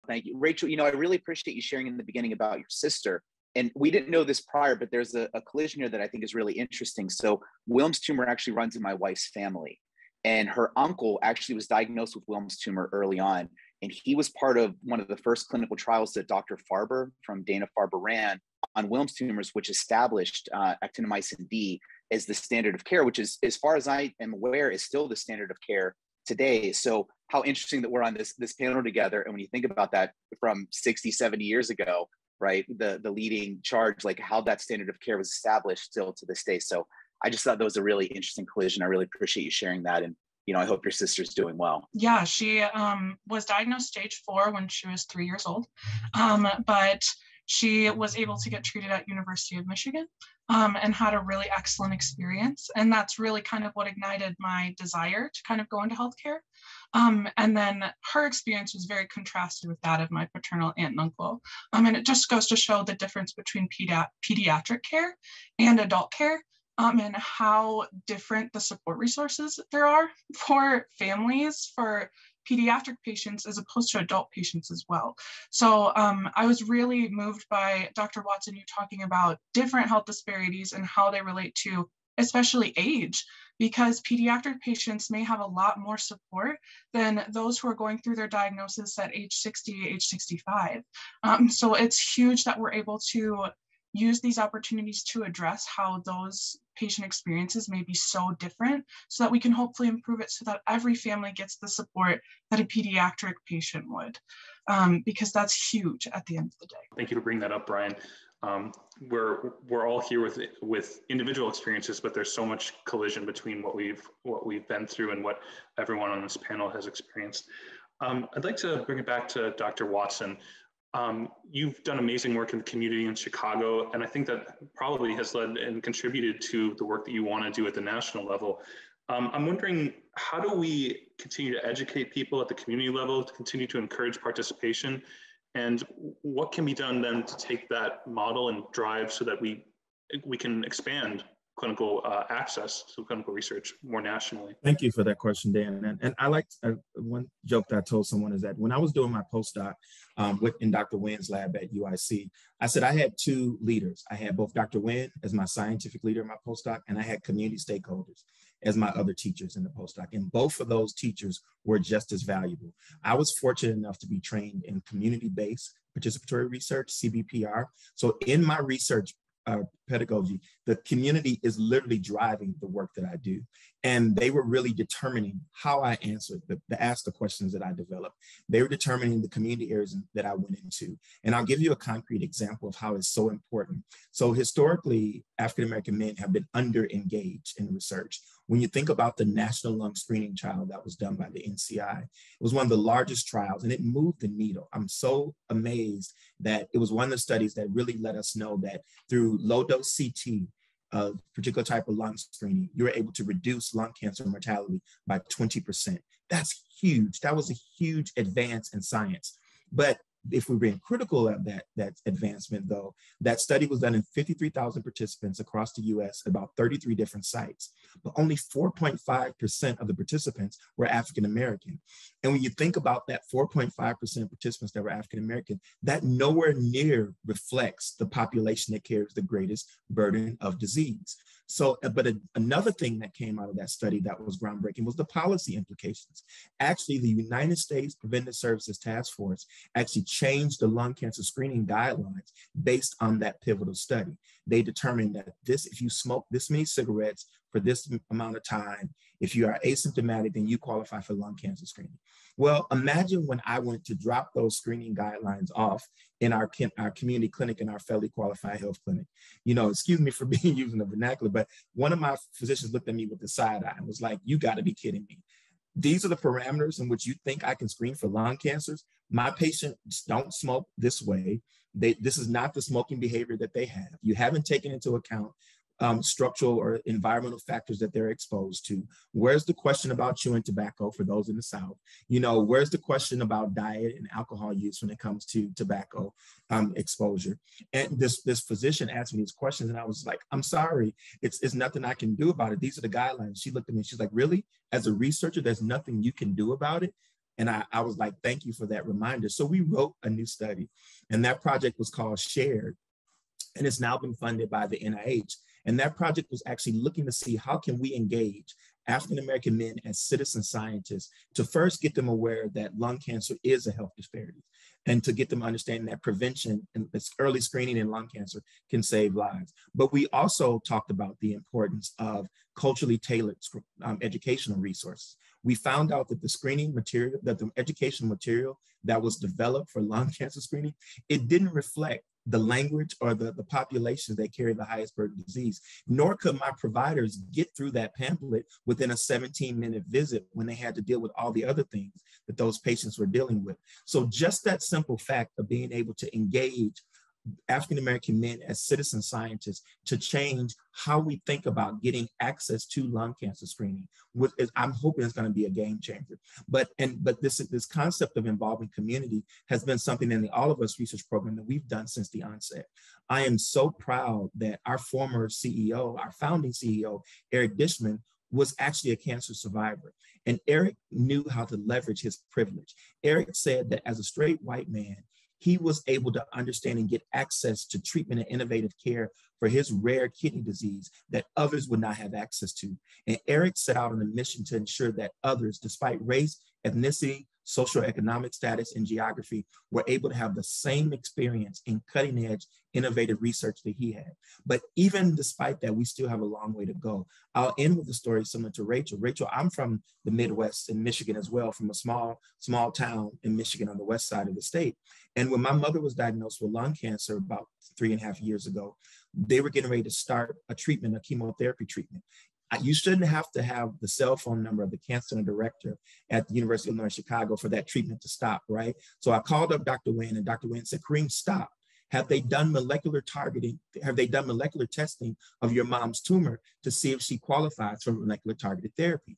Thank you. Rachel, you know, I really appreciate you sharing in the beginning about your sister. And we didn't know this prior, but there's a, a collision here that I think is really interesting. So Wilms tumor actually runs in my wife's family. And her uncle actually was diagnosed with Wilms tumor early on. And he was part of one of the first clinical trials that Dr. Farber from Dana Farber ran on Wilms tumors, which established uh, actinomycin D as the standard of care, which is, as far as I am aware, is still the standard of care today. So how interesting that we're on this this panel together. And when you think about that from 60, 70 years ago, right, the the leading charge, like how that standard of care was established still to this day. So I just thought that was a really interesting collision. I really appreciate you sharing that. And you know, I hope your sister's doing well. Yeah, she um, was diagnosed stage four when she was three years old, um, but she was able to get treated at University of Michigan um, and had a really excellent experience. And that's really kind of what ignited my desire to kind of go into healthcare. Um, and then her experience was very contrasted with that of my paternal aunt and uncle. Um, and it just goes to show the difference between pedi- pediatric care and adult care um, and how different the support resources there are for families, for pediatric patients as opposed to adult patients as well. So um, I was really moved by Dr. Watson, you talking about different health disparities and how they relate to especially age, because pediatric patients may have a lot more support than those who are going through their diagnosis at age 60, age 65. Um, so it's huge that we're able to use these opportunities to address how those patient experiences may be so different so that we can hopefully improve it so that every family gets the support that a pediatric patient would um, because that's huge at the end of the day. Thank you for bringing that up brian. Um, we're we're all here with with individual experiences but there's so much collision between what we've what we've been through and what everyone on this panel has experienced. Um, i'd like to bring it back to dr watson um, you've done amazing work in the community in Chicago, and I think that probably has led and contributed to the work that you want to do at the national level. Um, I'm wondering, how do we continue to educate people at the community level to continue to encourage participation? And what can be done then to take that model and drive so that we, we can expand clinical uh, access to clinical research more nationally? Thank you for that question, Dan. And, and I like uh, one joke that I told someone is that when I was doing my postdoc um, with in Dr. Winn's lab at UIC, I said I had two leaders. I had both Dr. Winn as my scientific leader in my postdoc, and I had community stakeholders as my other teachers in the postdoc. And both of those teachers were just as valuable. I was fortunate enough to be trained in community-based participatory research, CBPR. So in my research uh, pedagogy, the community is literally driving the work that I do. And they were really determining how I answered, the, the ask the questions that I developed. They were determining the community areas that I went into. And I'll give you a concrete example of how it's so important. So historically, African-American men have been under-engaged in research. When you think about the national lung screening trial that was done by the NCI, it was one of the largest trials and it moved the needle. I'm so amazed that it was one of the studies that really let us know that through low dose CT, a uh, particular type of lung screening, you were able to reduce lung cancer mortality by 20%. That's huge. That was a huge advance in science. But if we're being critical of that, that advancement though, that study was done in 53,000 participants across the US, about 33 different sites, but only 4.5% of the participants were African American. And when you think about that 4.5% participants that were African American, that nowhere near reflects the population that carries the greatest burden of disease. So, uh, but a, another thing that came out of that study that was groundbreaking was the policy implications. Actually, the United States Preventive Services Task Force actually changed the lung cancer screening guidelines based on that pivotal study. They determined that this, if you smoke this many cigarettes for this amount of time, if you are asymptomatic, then you qualify for lung cancer screening. Well, imagine when I went to drop those screening guidelines off in our, our community clinic and our federally qualified health clinic. You know, excuse me for [LAUGHS] being using the vernacular, but one of my physicians looked at me with the side eye and was like, you got to be kidding me. These are the parameters in which you think I can screen for lung cancers. My patients don't smoke this way. They, this is not the smoking behavior that they have. You haven't taken into account um, structural or environmental factors that they're exposed to. Where's the question about chewing tobacco for those in the South? You know, where's the question about diet and alcohol use when it comes to tobacco um, exposure? And this this physician asked me these questions, and I was like, I'm sorry, it's, it's nothing I can do about it. These are the guidelines. She looked at me, she's like, really? As a researcher, there's nothing you can do about it? And I, I was like, thank you for that reminder. So we wrote a new study, and that project was called Shared, and it's now been funded by the NIH. And that project was actually looking to see how can we engage African American men as citizen scientists to first get them aware that lung cancer is a health disparity and to get them understanding that prevention and early screening in lung cancer can save lives. But we also talked about the importance of culturally tailored um, educational resources. We found out that the screening material, that the educational material that was developed for lung [LAUGHS] cancer screening, it didn't reflect the language or the, the populations that carry the highest burden disease, nor could my providers get through that pamphlet within a 17 minute visit when they had to deal with all the other things that those patients were dealing with. So just that simple fact of being able to engage African American men as citizen scientists to change how we think about getting access to lung cancer screening. With, I'm hoping it's going to be a game changer. But and but this this concept of involving community has been something in the All of Us research program that we've done since the onset. I am so proud that our former CEO, our founding CEO, Eric Dishman, was actually a cancer survivor. And Eric knew how to leverage his privilege. Eric said that as a straight white man, he was able to understand and get access to treatment and innovative care for his rare kidney disease that others would not have access to. And Eric set out on a mission to ensure that others, despite race, ethnicity, socioeconomic status, and geography were able to have the same experience in cutting edge, innovative research that he had. But even despite that, we still have a long way to go. I'll end with a story similar to Rachel. Rachel, I'm from the Midwest in Michigan as well, from a small, small town in Michigan on the west side of the state. And when my mother was diagnosed with lung cancer about three and a half years ago, they were getting ready to start a treatment, a chemotherapy treatment you shouldn't have to have the cell phone number of the cancer center director at the University of Illinois Chicago for that treatment to stop, right? So I called up Dr. Winn and Dr. Winn said, Karriem, stop. Have they done molecular targeting? Have they done molecular testing of your mom's tumor to see if she qualifies for molecular targeted therapy?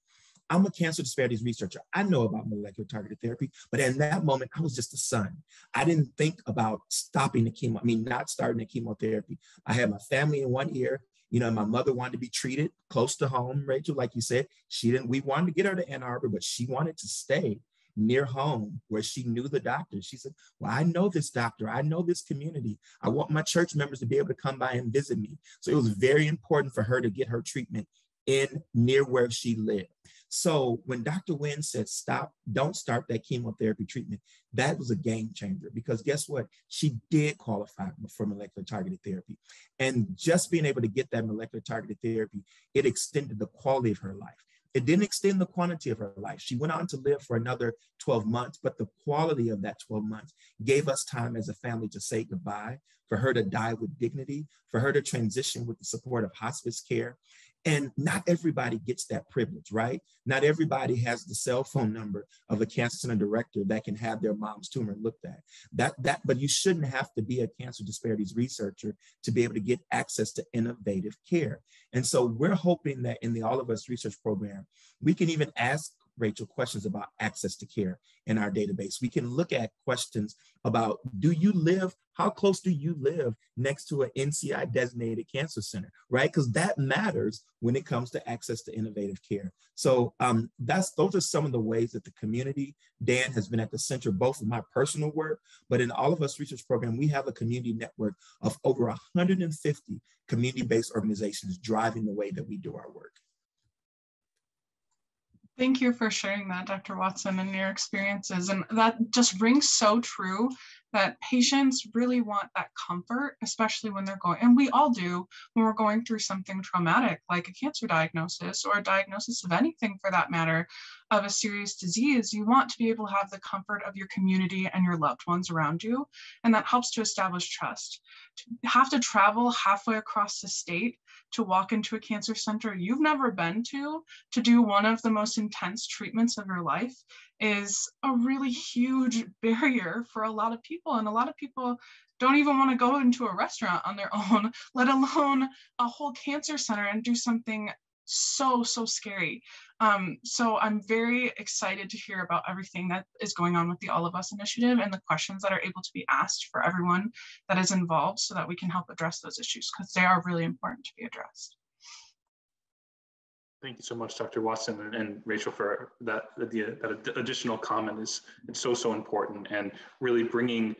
I'm a cancer disparities researcher. I know about molecular targeted therapy, but in that moment, I was just a son. I didn't think about stopping the chemo, I mean, not starting the chemotherapy. I had my family in one ear you know, my mother wanted to be treated close to home, Rachel, like you said. She didn't, we wanted to get her to Ann Arbor, but she wanted to stay near home where she knew the doctor. She said, Well, I know this doctor. I know this community. I want my church members to be able to come by and visit me. So it was very important for her to get her treatment in near where she lived. So when Dr. Winn said, stop, don't start that chemotherapy treatment, that was a game changer because guess what? She did qualify for molecular targeted therapy. And just being able to get that molecular targeted therapy, it extended the quality of her life. It didn't extend the quantity of her life. She went on to live for another 12 months, but the quality of that 12 months gave us time as a family to say goodbye, for her to die with dignity, for her to transition with the support of hospice care. And not everybody gets that privilege, right? Not everybody has the cell phone number of a cancer center director that can have their mom's tumor looked at. That that, but you shouldn't have to be a cancer disparities researcher to be able to get access to innovative care. And so we're hoping that in the All of Us research program, we can even ask Rachel, questions about access to care in our database. We can look at questions about do you live, how close do you live next to an NCI designated cancer center, right? Because that matters when it comes to access to innovative care. So um, that's those are some of the ways that the community, Dan has been at the center both of my personal work, but in all of us research program, we have a community network of over 150 community-based organizations driving the way that we do our work. Thank you for sharing that, Dr. Watson, and your experiences. And that just rings so true that patients really want that comfort, especially when they're going, and we all do when we're going through something traumatic like a cancer diagnosis or a diagnosis of anything for that matter of a serious disease. You want to be able to have the comfort of your community and your loved ones around you. And that helps to establish trust. To have to travel halfway across the state to walk into a cancer center you've never been to to do one of the most intense treatments of your life is a really huge [LAUGHS] barrier for a lot of people. And a lot of people don't even want to go into a restaurant on their [LAUGHS] own let alone a whole cancer center and do something so so scary um, so i'm very excited to hear about everything that is going on with the all of us initiative and the questions that are able to be asked for everyone that is involved so that we can help address those issues because they are really important to be addressed Thank you so much, Dr. Watson and, and Rachel, for that, the, that additional comment. is It's so, so important and really bringing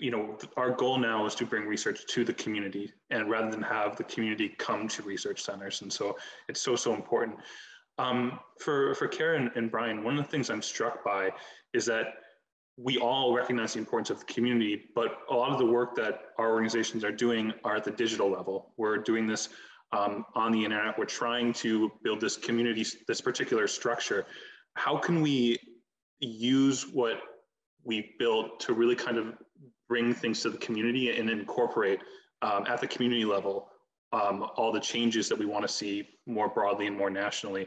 you know, our goal now is to bring research to the community and rather than have the community come to research centers. And so it's so, so important. Um, for, for Karen and Brian, one of the things I'm struck by is that we all recognize the importance of the community, but a lot of the work that our organizations are doing are at the digital level. We're doing this um, on the internet. We're trying to build this community, this particular structure. How can we use what we built to really kind of bring things to the community and incorporate um, at the community level um, all the changes that we want to see more broadly and more nationally.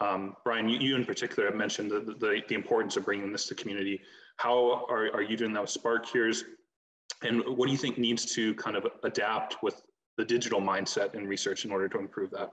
Um, Brian, you, you, in particular have mentioned the, the, the, importance of bringing this to community. How are, are you doing that with SparkCures? And what do you think needs to kind of adapt with the digital mindset in research in order to improve that?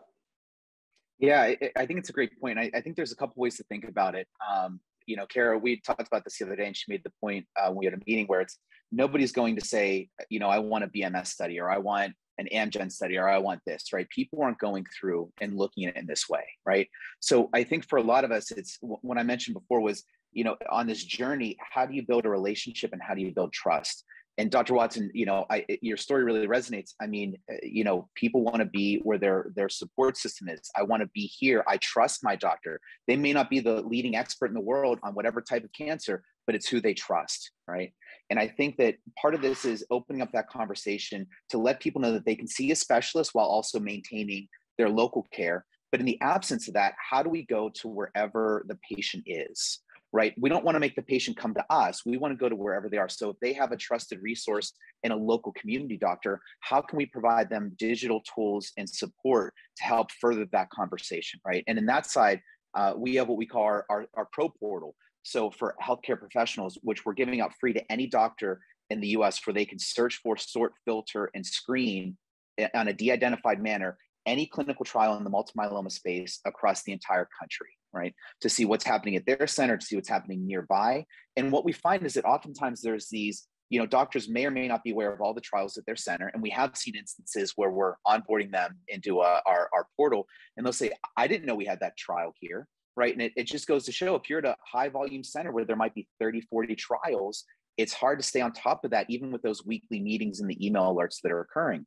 Yeah, I, I think it's a great point. I, I, think there's a couple ways to think about it. Um, you know, Kara, we talked about this the other day, and she made the point uh, we had a meeting where it's nobody's going to say, you know, I want a BMS study or I want an Amgen study or I want this, right? People aren't going through and looking at it in this way, right? So I think for a lot of us, it's what I mentioned before was, you know, on this journey, how do you build a relationship and how do you build trust? and Dr. Watson, you know, I, your story really resonates. I mean, uh, you know, people want to be where their their support system is. I want to be here. I trust my doctor. They may not be the leading expert in the world on whatever type of cancer, but it's who they trust, right? And I think that part of this is opening up that conversation to let people know that they can see a specialist while also maintaining their local care. But in the absence of that, how do we go to wherever the patient is? right? We don't want to make the patient come to us. We want to go to wherever they are. So if they have a trusted resource in a local community doctor, how can we provide them digital tools and support to help further that conversation, right? And in that side, uh, we have what we call our, our, our pro portal. So for healthcare professionals, which we're giving out free to any doctor in the US where they can search for, sort, filter, and screen eh, on a de-identified manner any clinical trial in the multiple myeloma space across the entire country right? To see what's happening at their center, to see what's happening nearby. And what we find is that oftentimes there's these, you know, doctors may or may not be aware of all the trials at their center. And we have seen instances where we're onboarding them into uh, our, our portal and they'll say, I didn't know we had that trial here, right? And it, it just goes to show if you're at a high volume center where there might be 30, 40 trials, it's hard to stay on top of that, even with those weekly meetings and the email alerts that are occurring.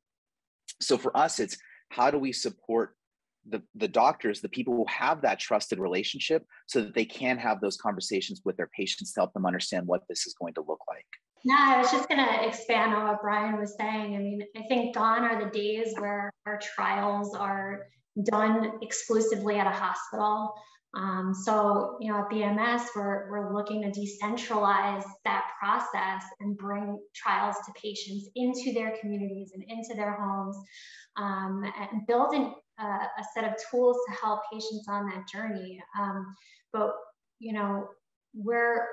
So for us, it's how do we support the, the doctors, the people who have that trusted relationship so that they can have those conversations with their patients to help them understand what this is going to look like. No, I was just going to expand on what Brian was saying. I mean, I think gone are the days where our trials are done exclusively at a hospital. Um, so, you know, at BMS, we're, we're looking to decentralize that process and bring trials to patients into their communities and into their homes um, and build an uh, a set of tools to help patients on that journey. Um, but you know, we're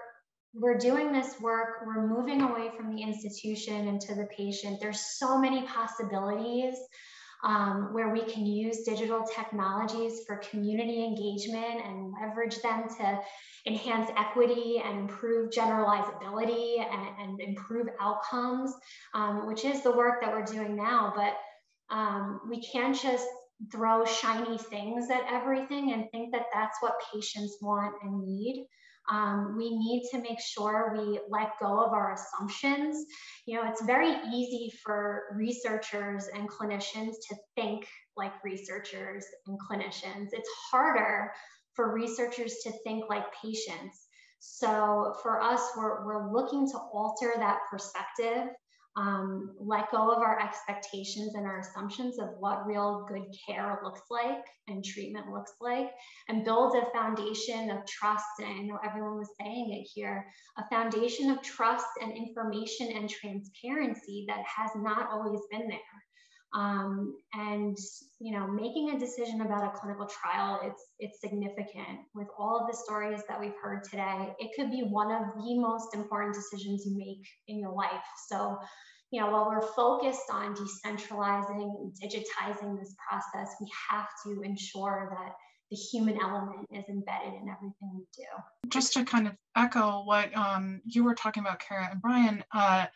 we're doing this work. We're moving away from the institution into the patient. There's so many possibilities um, where we can use digital technologies for community engagement and leverage them to enhance equity and improve generalizability and, and improve outcomes, um, which is the work that we're doing now. But um, we can't just throw shiny things at everything and think that that's what patients want and need. Um, we need to make sure we let go of our assumptions. You know, it's very easy for researchers and clinicians to think like researchers and clinicians. It's harder for researchers to think like patients. So for us, we're, we're looking to alter that perspective um, let go of our expectations and our assumptions of what real good care looks like and treatment looks like, and build a foundation of trust. And I know everyone was saying it here a foundation of trust and information and transparency that has not always been there. Um, and you know, making a decision about a clinical trial, it's it's significant. With all of the stories that we've heard today, it could be one of the most important decisions you make in your life. So, you know, while we're focused on decentralizing, digitizing this process, we have to ensure that the human element is embedded in everything we do. Just to kind of echo what um, you were talking about, Kara and Brian, uh,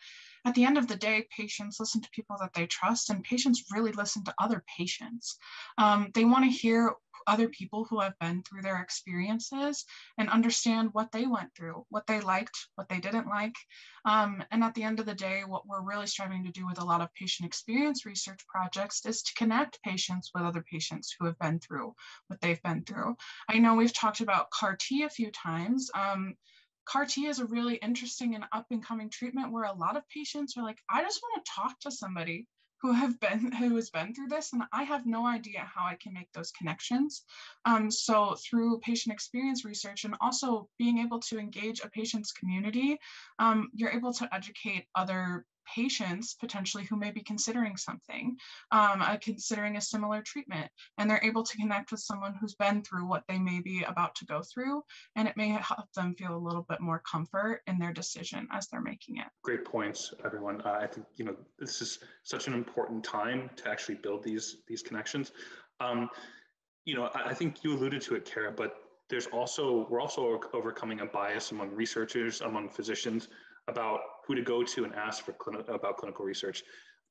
at the end of the day, patients listen to people that they trust, and patients really listen to other patients. Um, they want to hear other people who have been through their experiences and understand what they went through, what they liked, what they didn't like. Um, and at the end of the day, what we're really striving to do with a lot of patient experience research projects is to connect patients with other patients who have been through what they've been through. I know we've talked about CAR T a few times. Um, CAR T is a really interesting and up and coming treatment where a lot of patients are like, I just want to talk to somebody who have been [LAUGHS] who has been through this and i have no idea how i can make those connections. Um, so through patient experience research and also being able to engage a patient's community um, you're able to educate other patients potentially who may be considering something, um, uh, considering a similar treatment, and they're able to connect with someone who's been through what they may be about to go through, and it may help them feel a little bit more comfort in their decision as they're making it. Great points, everyone. Uh, I think you know this is such an important time to actually build these these connections. Um, you know, I, I think you alluded to it, Kara, but there's also we're also overcoming a bias among researchers, among physicians about who to go to and ask for about clinical research.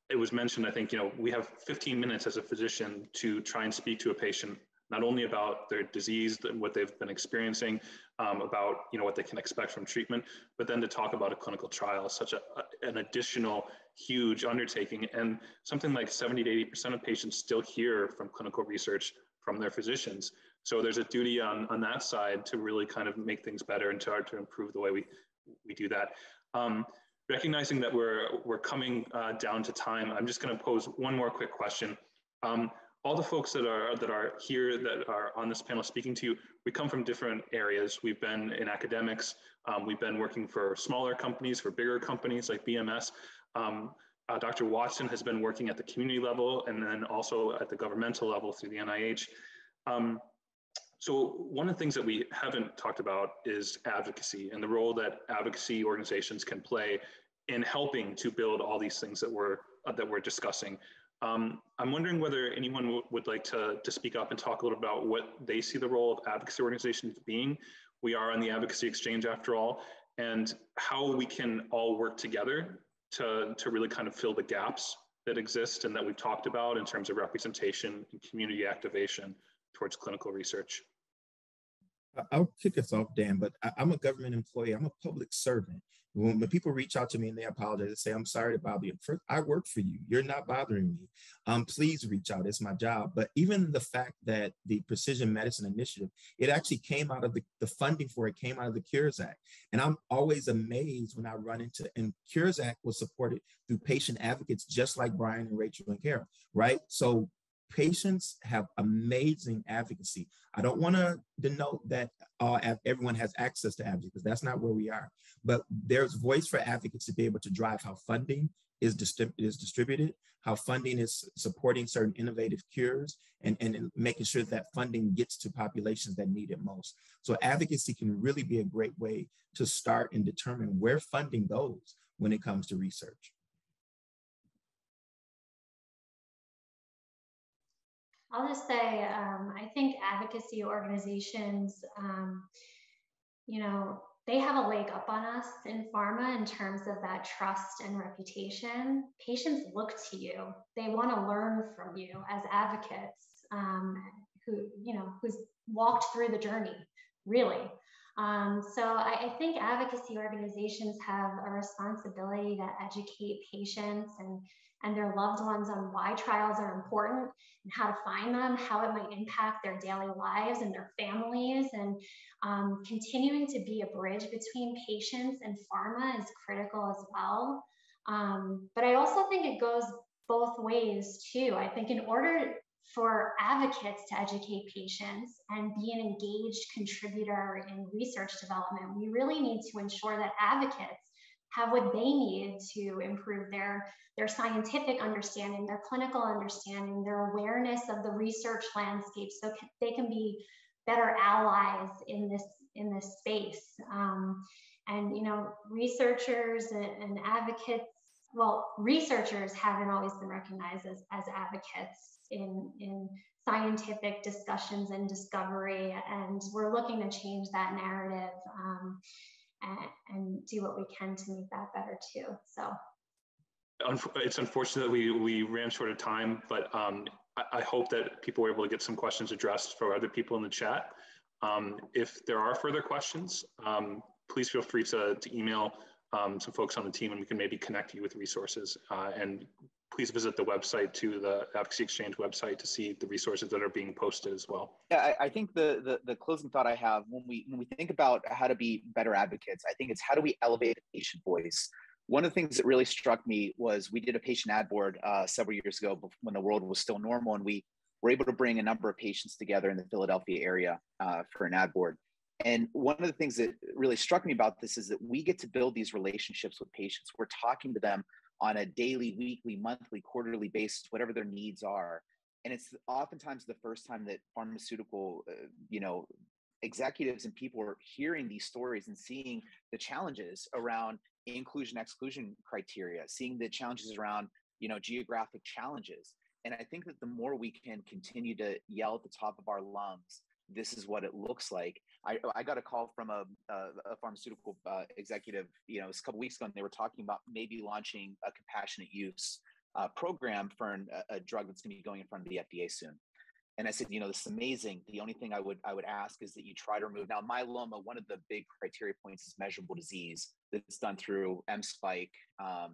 It was mentioned, I think, you know, we have 15 minutes as a physician to try and speak to a patient, not only about their disease and what they've been experiencing, um, about, you know, what they can expect from treatment, but then to talk about a clinical trial, such a, an additional huge undertaking. And something like 70 to 80% of patients still hear from clinical research from their physicians. So there's a duty on, on that side to really kind of make things better and to, to improve the way we, we do that. Um, recognizing that we're, we're coming uh, down to time, I'm just gonna pose one more quick question. Um, all the folks that are, that are here, that are on this panel speaking to you, we come from different areas. We've been in academics, um, we've been working for smaller companies, for bigger companies like BMS. Um, uh, Dr. Watson has been working at the community level and then also at the governmental level through the NIH. Um, so one of the things that we haven't talked about is advocacy and the role that advocacy organizations can play in helping to build all these things that we're uh, that we're discussing. Um, I'm wondering whether anyone would like to, to speak up and talk a little about what they see the role of advocacy organizations being. We are on the advocacy exchange after all, and how we can all work together to, to really kind of fill the gaps that exist and that we've talked about in terms of representation and community activation towards clinical research? I'll kick us off, Dan, but I, am a government employee. I'm a public servant. When, when, people reach out to me and they apologize and say, I'm sorry to bother you. First, I work for you. You're not bothering me. Um, please reach out. It's my job. But even the fact that the Precision Medicine Initiative, it actually came out of the, the funding for it came out of the Cures Act. And I'm always amazed when I run into, and Cures Act was supported through patient advocates just like Brian and Rachel and Kara, right? So patients have amazing advocacy. I don't want to denote that uh, everyone has access to advocacy because that's not where we are. But there's voice for advocates to be able to drive how funding is, distrib- is distributed, how funding is supporting certain innovative cures, and, and making sure that funding gets to populations that need it most. So advocacy can really be a great way to start and determine where funding goes when it comes to research. I'll just say, um, I think advocacy organizations, um, you know, they have a leg up on us in pharma in terms of that trust and reputation. Patients look to you; they want to learn from you as advocates um, who, you know, who's walked through the journey, really. Um, so I, I, think advocacy organizations have a responsibility to educate patients and and their loved ones on why trials are important and how to find them, how it might impact their daily lives and their families, and um, continuing to be a bridge between patients and pharma is critical as well. Um, but I also think it goes both ways too. I think in order for advocates to educate patients and be an engaged contributor in research development, we really need to ensure that advocates have what they need to improve their, their scientific understanding, their clinical understanding, their awareness of the research landscape so they can be better allies in this, in this space. Um, and, you know, researchers and, and advocates, well, researchers haven't always been recognized as, as advocates in, in scientific discussions and discovery. And we're looking to change that narrative. Um, and, and do what we can to make that better too. So it's unfortunate we we ran short of time, but um, I, I, hope that people were able to get some questions addressed for other people in the chat. Um, if there are further questions, um, please feel free to, to email um, some folks on the team and we can maybe connect you with resources uh, and please visit the website to the Advocacy Exchange website to see the resources that are being posted as well. Yeah, I, I think the, the, the closing thought I have when we when we think about how to be better advocates, I think it's how do we elevate patient voice. One of the things that really struck me was we did a patient ad board uh, several years ago when the world was still normal, and we were able to bring a number of patients together in the Philadelphia area uh, for an ad board. And one of the things that really struck me about this is that we get to build these relationships with patients. We're talking to them on a daily, weekly, monthly, quarterly basis, whatever their needs are. And it's oftentimes the first time that pharmaceutical, uh, you know, executives and people are hearing these stories and seeing the challenges around inclusion exclusion criteria, seeing the challenges around, you know, geographic challenges. And I think that the more we can continue to yell at the top of our lungs this is what it looks like. I, I got a call from a, a, a pharmaceutical uh, executive, you know, a couple weeks ago, and they were talking about maybe launching a compassionate use uh, program for an, a, drug that's going to be going in front of the FDA soon. And I said, you know, this is amazing. The only thing I would I would ask is that you try to remove now myeloma. One of the big criteria points is measurable disease that's done through MSpike, um,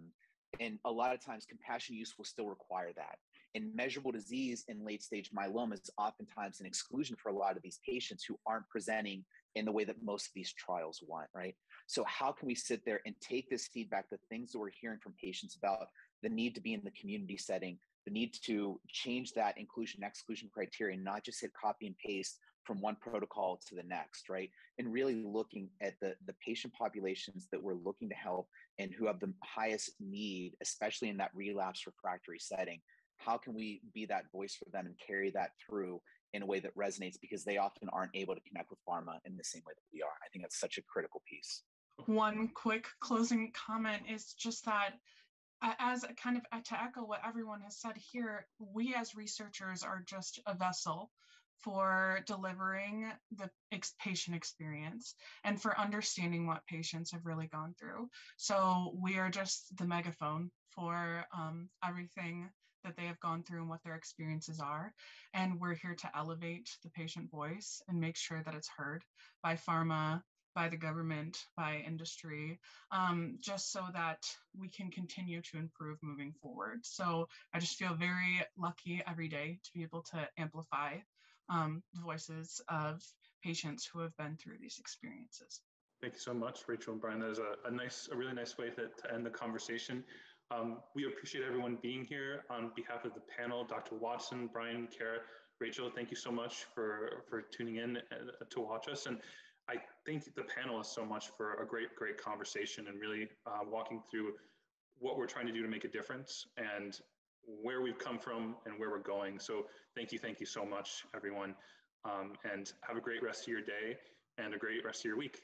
and a lot of times compassionate use will still require that and measurable disease in late stage myeloma is oftentimes an exclusion for a lot of these patients who aren't presenting in the way that most of these trials want, right? So, how can we sit there and take this feedback, the things that we're hearing from patients about the need to be in the community setting, the need to change that inclusion exclusion criteria, not just hit copy and paste from one protocol to the next, right? And really looking at the, the patient populations that we're looking to help and who have the highest need, especially in that relapse refractory setting how can we be that voice for them and carry that through in a way that resonates because they often aren't able to connect with pharma in the same way that we are. I think that's such a critical piece. One quick closing comment is just that as a kind of to echo what everyone has said here, we as researchers are just a vessel for delivering the ex- patient experience and for understanding what patients have really gone through. So we are just the megaphone for um, everything that they have gone through and what their experiences are. And we're here to elevate the patient voice and make sure that it's heard by pharma, by the government, by industry, um, just so that we can continue to improve moving forward. So I just feel very lucky every day to be able to amplify um, the voices of patients who have been through these experiences. Thank you so much, Rachel and Brian. That is a, a nice, a really nice way to, to end the conversation. Um, we appreciate everyone being here on behalf of the panel, Dr. Watson, Brian, Kara, Rachel, thank you so much for, for tuning in uh, to watch us. And I thank the panelists so much for a great, great conversation and really uh, walking through what we're trying to do to make a difference and where we've come from and where we're going. So thank you, thank you so much, everyone. Um, and have a great rest of your day and a great rest of your week.